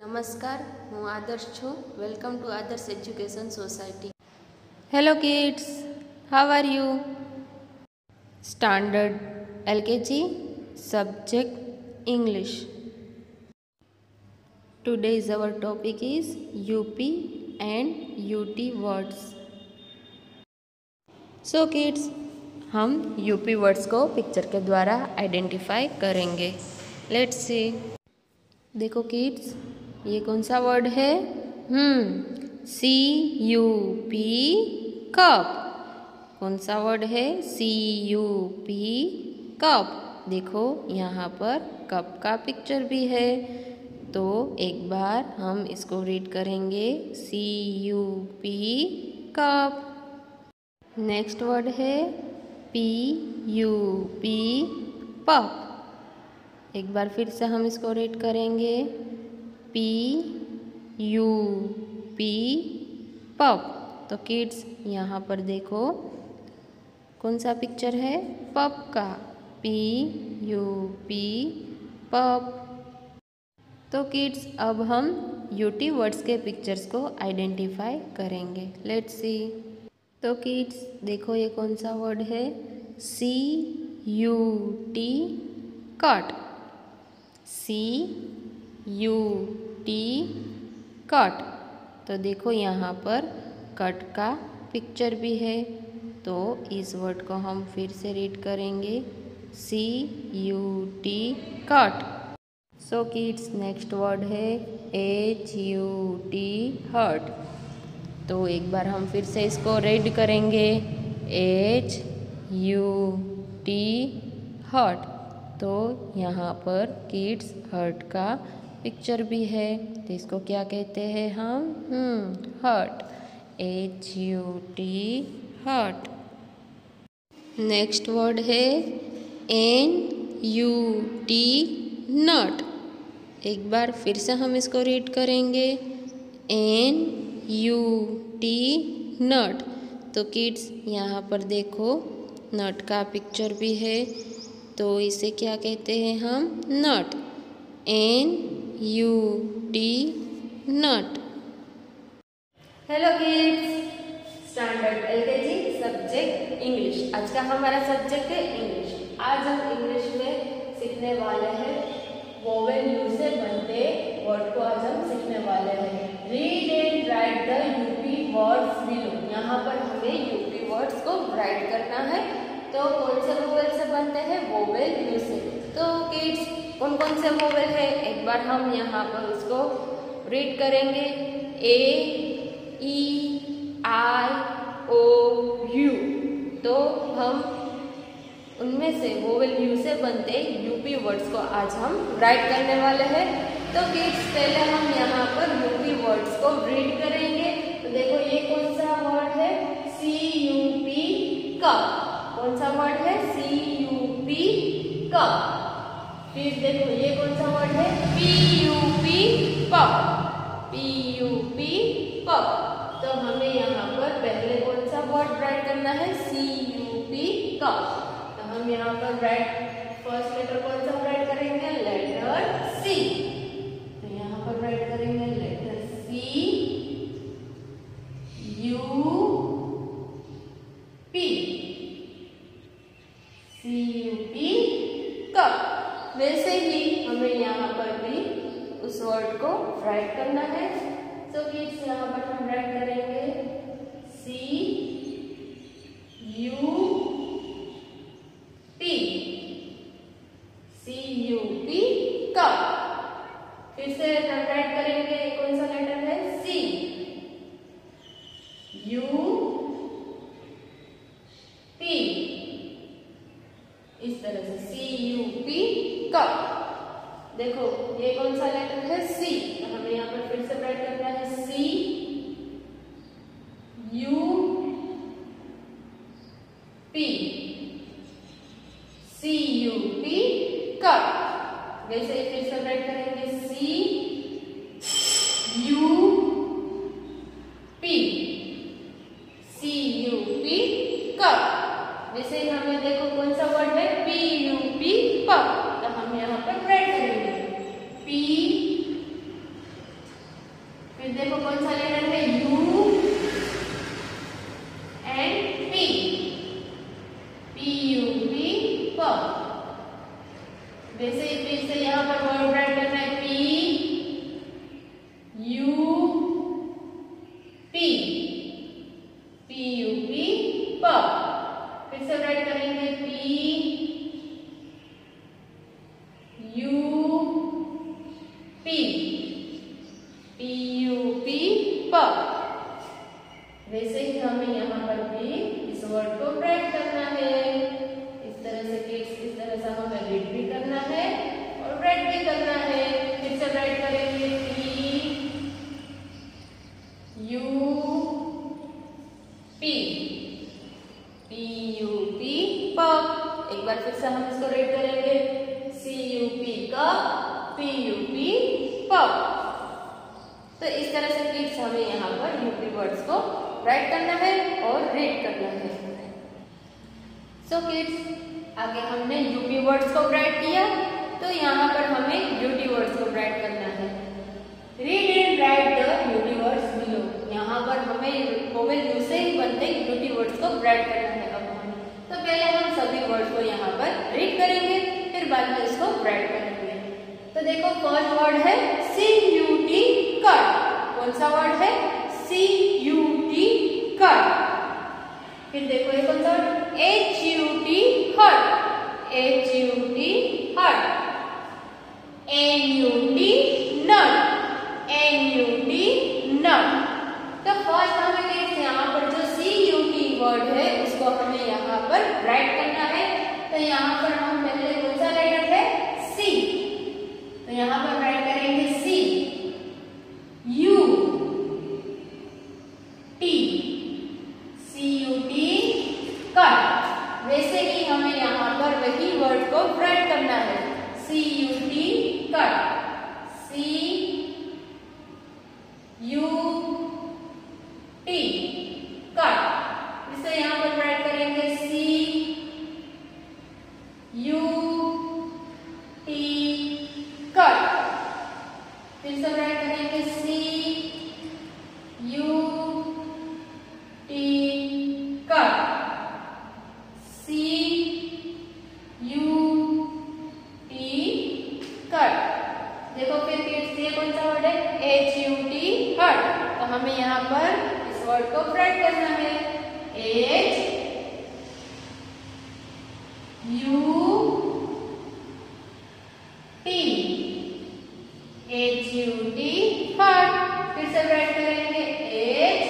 નમસ્કાર હું આદર્શ છું welcome to Adarsh education society hello kids how are you standard LKG subject English today's our topic is UP and UT words so kids हम UP words को picture के द्वारा identify करेंगे let's सी देखो किड्स ये कौन सा वर्ड है? Hmm C U P cup कौन सा वर्ड है? सी यू पी कप देखो, यहाँ पर कप का पिक्चर भी है। तो एक बार हम इसको रीड करेंगे। C U P cup next word है पी यू पी पप एक बार फिर से हम इसको रीड करेंगे। P, U, P, pup. तो किड्स, यहाँ पर देखो, कौन सा पिक्चर है? पप का। P, U, P, pup. तो किड्स, अब हम यूटी वर्ड्स के पिक्चर्स को आइडेंटिफाई करेंगे। लेट्स सी तो किड्स, देखो ये कौन सा वर्ड है? C, U, T, cut. C U T cut. तो देखो यहाँ पर कट का पिक्चर भी है। तो इस वर्ड को हम फिर से रीड करेंगे। C U T cut so kids next word है एच यू टी हर्ट तो एक बार हम फिर से इसको रीड करेंगे। एच यू टी हर्ट तो यहाँ पर किड्स हर्ट का पिक्चर भी है तो इसको क्या कहते हैं हम? Hut H U T hut next word है एन यू टी नट एक बार फिर से हम इसको रीड करेंगे. एन यू टी नट तो किड्स यहाँ पर देखो नट का पिक्चर भी है. तो इसे क्या कहते हैं हम? Nut N U T nut. Hello kids standard LKG subject English आज का हमारा सब्जेक्ट है इंग्लिश आज हम इंग्लिश में सीखने वाले हैं वोवेल यू से बनते वर्ड को आज हम सीखने वाले हैं। Read and write the UP words below यहाँ पर हमें यूपी वर्ड्स को राइट करना है। तो कौन से वोवेल से बनते हैं? वोवेल यू से तो किड्स कौन कौन से वोवेल है? एक बार हम यहाँ पर उसको रीड करेंगे. ए ई आई ओ यू तो हम उनमें से वोवेल यू से बनते यूपी वर्ड्स को आज हम राइट करने वाले हैं. तो किड्स पहले हम यहाँ पर यूपी वर्ड्स को रीड करेंगे. तो देखो ये कौन सा वर्ड है? सी यू पी कप कौन सा वर्ड है? सी यू पी कप फिर देखो ये कौन सा वर्ड है P U P pup P U P pup तो हमें यहाँ पर पहले कौन सा वर्ड राइट करना है सी यू पी कप तो हम यहाँ पर राइट फ़र्स्ट लेटर कौन सा राइट करेंगे लेटर सी तो यहाँ पर राइट करेंगे letter C U P C U P cup वैसे ही हमें यहाँ पर भी उस वर्ड को राइट करना है तो किड्स यहाँ पर हम राइट करेंगे C U T C U T cup फिर से हम राइट करेंगे कौन सा लेटर है? सी यू पी इस तरह से सी यू पी कप देखो, ये कौन सा लेटर है? सी हमें यहाँ पर फिर से राइट करना है। C U P C U P cup वैसे फिर से राइट करेंगे C U P C U P cup वैसे ही हमें देखो कौन सा वर्ड है पी यू पी पप तो हम यहाँ पर राइट करेंगे पी फिर देखो कौन सा लेटर है U and P P U P pup वैसे फिर से यहाँ पर वर्ड राइट करना है P U P P U P pup फिर से राइट करेंगे P U P P U P pup वैसे ही हमें यहाँ पर भी इस वर्ड को राइट करना है। इस तरह से किड्स इस तरह से हमें रीड भी करना है और राइट भी करना है। फिर से राइट करेंगे P U P P U P pup एक बार फिर से हम इसको रीड करेंगे। C U P cup P U P pup तो इस तरह से किड्स हमें यहाँ पर यूपी वर्ड्स को राइट करना है और रीड करना है। सो so किड्स आगे हमने यूपी वर्ड्स को राइट किया तो यहाँ पर हमें यूटी वर्ड्स को राइट करना है। Read and write the UT words below यहाँ पर हमें वोवेल यू से ही बनते यूटी वर्ड्स को राइट करना है अब हमें। तो पहले हम सभी वर्ड्स को यहाँ पर रीड करेंगे, फिर बाद में इसको राइट करेंगे। तो देखो फ़र्स्ट वर्ड है सी यू टी कट कौन सा वर्ड है सी यू टी कट फिर देखो ये कौन सा word H U T hut H U T hut N U T nut N U T nut तो फ़र्स्ट हमें किड्स यहाँ पर जो सी यू टी वर्ड है, उसको हमें यहाँ पर राइट करना है। तो यहाँ पर हम पहले कौन सा लेटर है? सी तो यहाँ पर राइट करेंगे C U T C U T cut. वैसे ही हमें यहाँ पर वही वर्ड को राइट करना है। C U T cut. हमें यहाँ पर इस वर्ड को प्रेड करना है। H U T H U T hut फिर से राइट करेंगे H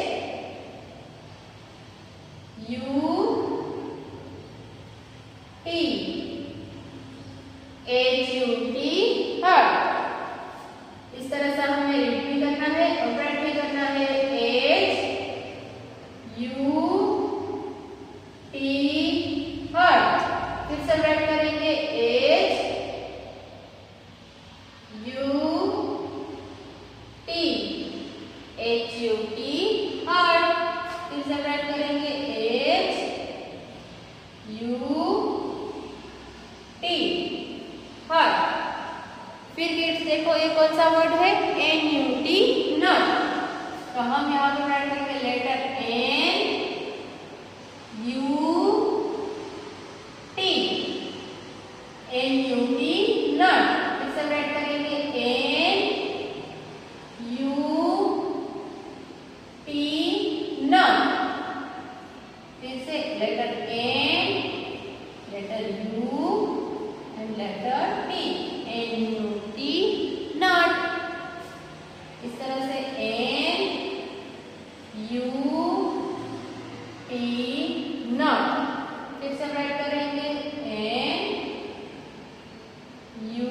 U T H U T hut इस तरह से हमें रीड भी करना है और राइट भी करना है एच यू टी हट फिर से राइट करेंगे H U T H U T hut फिर से राइट करेंगे एच यू टी हट फिर किड्स देखो ये कौन सा वर्ड है? एन यू टी नट तो हम यहाँ पर राइट करेंगे letter N U T N U T nut फिर से राइट करेंगे एन यू टी नट फिर से letter N letter U and letter T N U T nut इस तरह से एन यू टी नट फिर से राइट करेंगे एन यू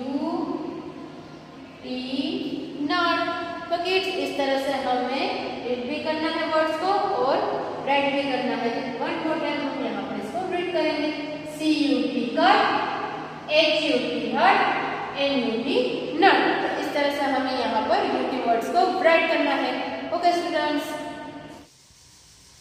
टी नट तो किड्स इस तरह से हमें रीड भी करना है वर्ड्स को और राइट भी करना है। वन मोर टाइम हम यहाँ पर इसको रीड करेंगे। C U T cut H U T hut N U T nut तो इस तरह से हमें यहाँ पर यू टी वर्ड्स को राइट करना है। Okay students